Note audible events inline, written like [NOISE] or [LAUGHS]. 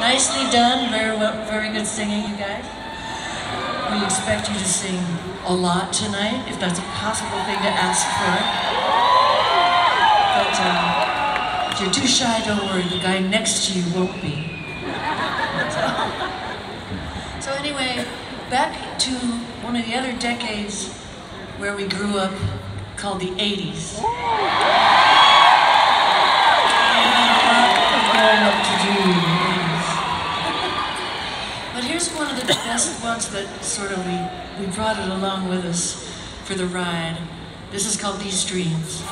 Nicely done, very well, very good singing, you guys. We expect you to sing a lot tonight, if that's a possible thing to ask for. But uh, if you're too shy, don't worry, the guy next to you won't be. So, [LAUGHS] so anyway, back to one of the other decades where we grew up called the 80s. Sort of we, we brought it along with us for the ride. This is called These Dreams.